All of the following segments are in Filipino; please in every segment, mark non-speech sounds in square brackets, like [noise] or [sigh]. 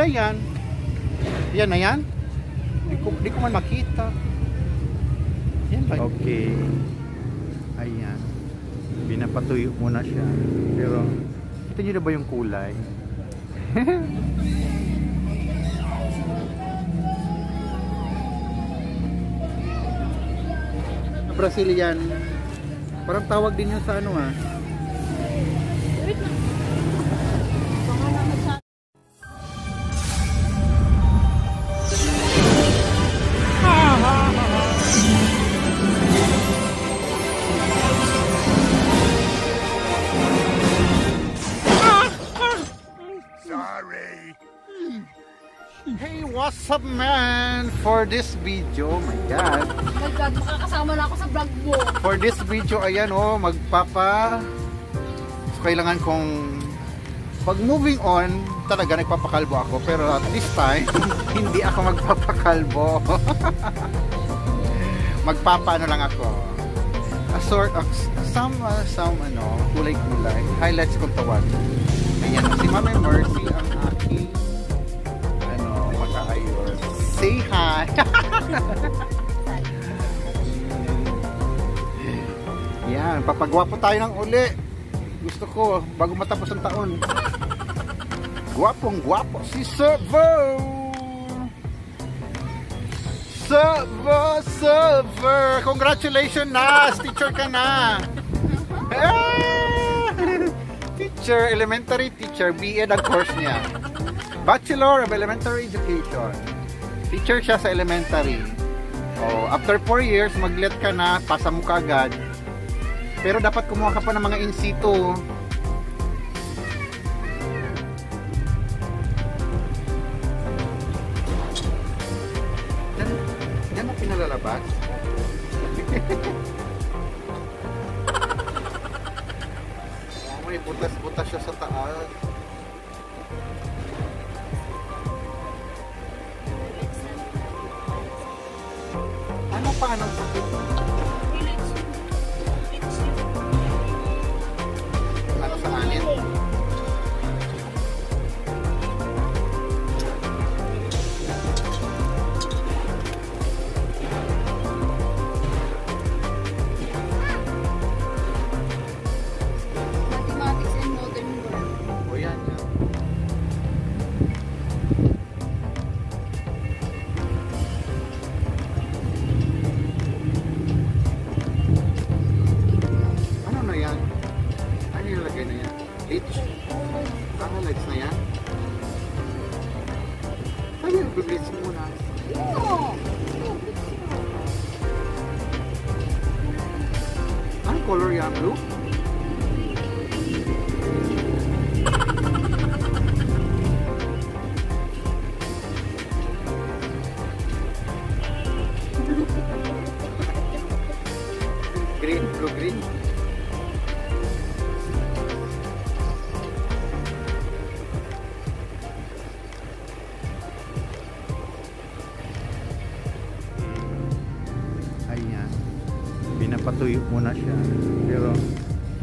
kulay yan? Yan na yan? Di ko, di ko man makita. Yan ba? Okay. Ayan. Pinapatuyo muna siya. Pero, kita nyo na ba yung kulay? [laughs] Brazilian. Parang tawag din yun sa ano ah. What's up man? For this video, oh my god. Oh my God, makakasama na ako sa vlog mo. For this video, ayan oh, magpapa... So, kailangan kong... Pag moving on, talaga nagpapakalbo ako. Pero at this time, [laughs] hindi ako magpapakalbo. [laughs] Magpapaano lang ako. A sort of, some, uh, some, ano, kulay-kulay. Highlights kung tawag. Ayan, si Mama Mercy ang aking. Say hi! [laughs] Yan, papagwapo tayo ng uli. Gusto ko, bago matapos ang taon. Gwapong gwapo si Servo! Servo, Server! Congratulations na! [laughs] Teacher ka na! [laughs] Teacher, elementary teacher, BA ang course niya. Bachelor of Elementary Education. Teacher siya sa elementary. Oh, after 4 years, mag-let ka na, pasa mo ka agad. Pero dapat kumuha ka pa ng mga in situ. Yan, yan ang pinalalabas. [laughs] oh, may butas-butas siya sa taas. Ano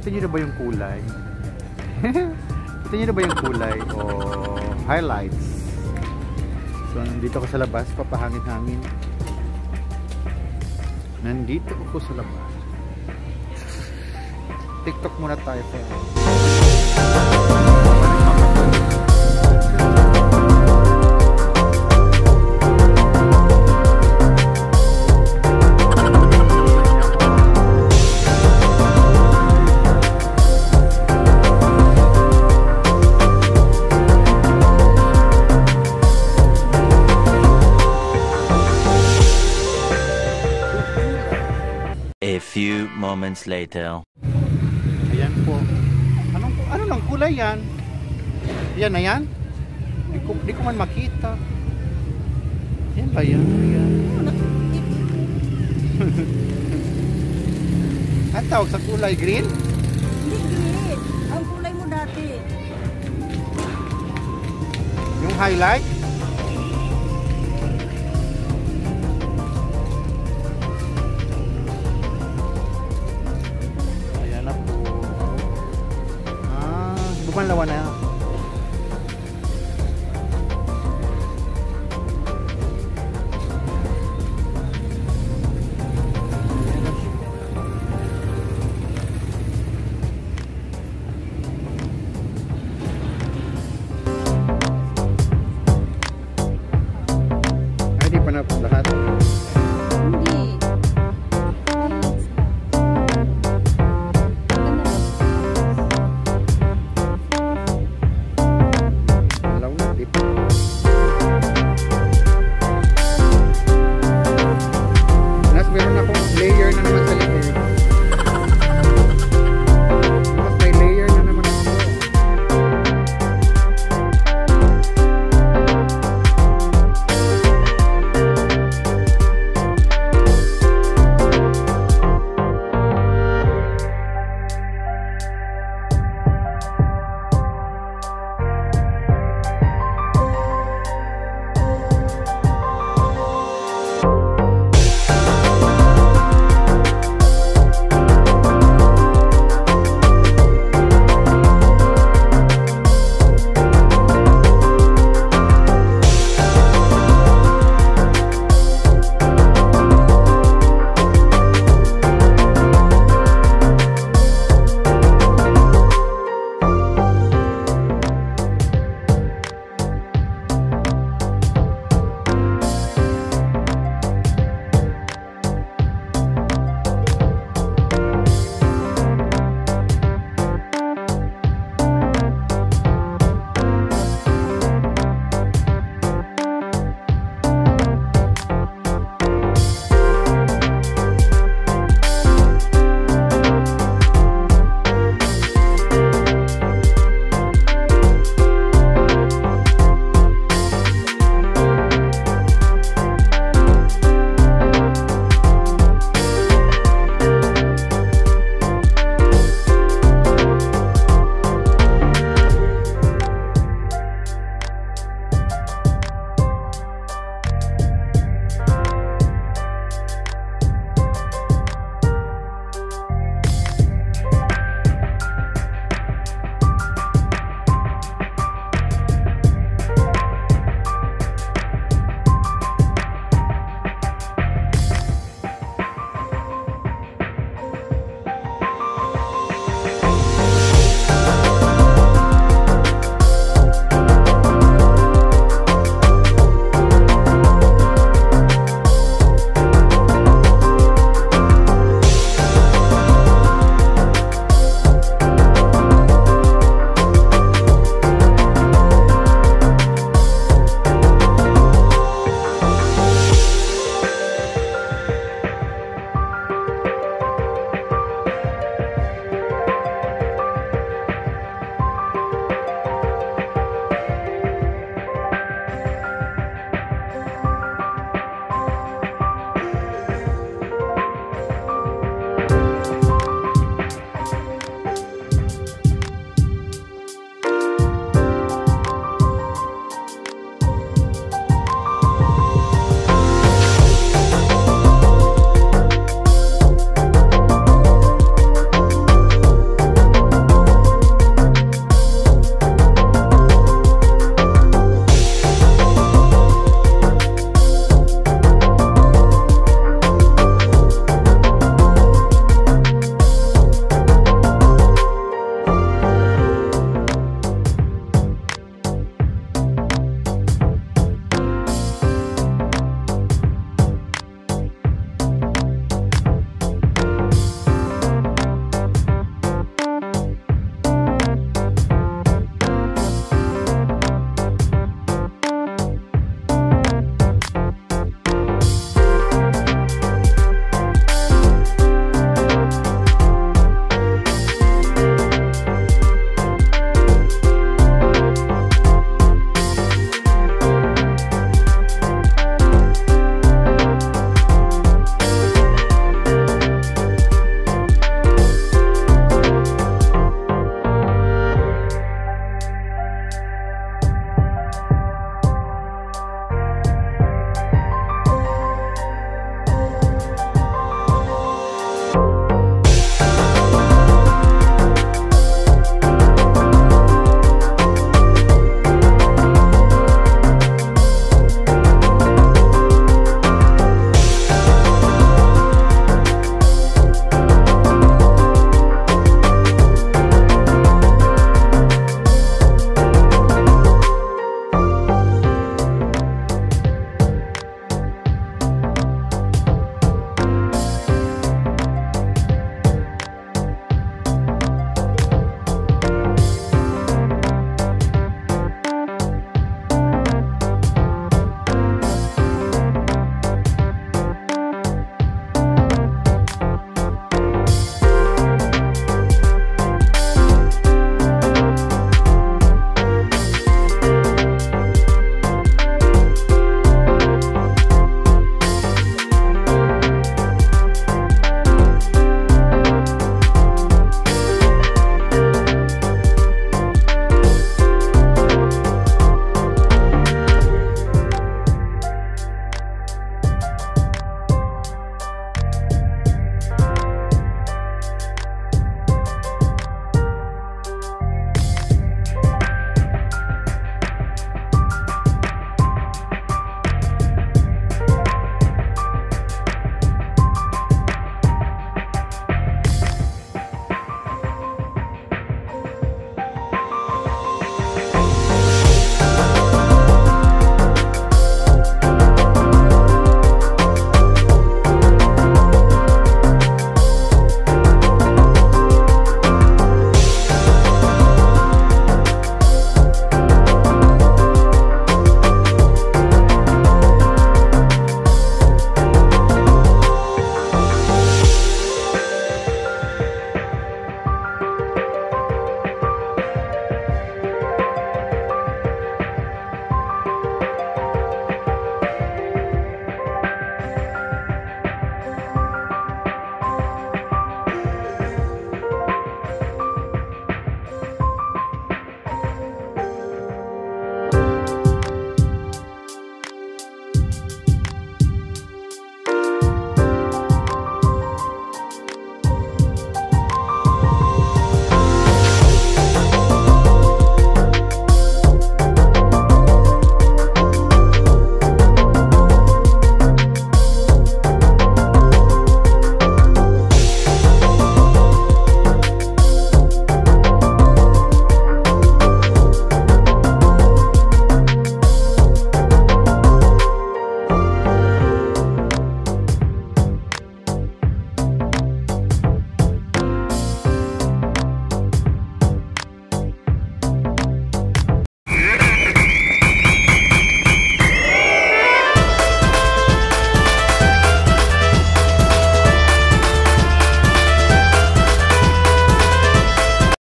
kita nyo na ba yung kulay? [laughs] kita nyo na ba yung kulay o highlights? So, nandito ako sa labas, papahangin-hangin. Nandito ako sa labas. TikTok muna tayo kaya. Moments later. Ayan po. Anong, ano nang kulay yan? Yan na yan? Di ko, di ko man makita. Yan ba yan? Yan. [laughs] Ang tawag sa kulay green? Hindi green. Ang kulay mo dati. Yung highlight? Ayan na po. Ah, bumanlawan na.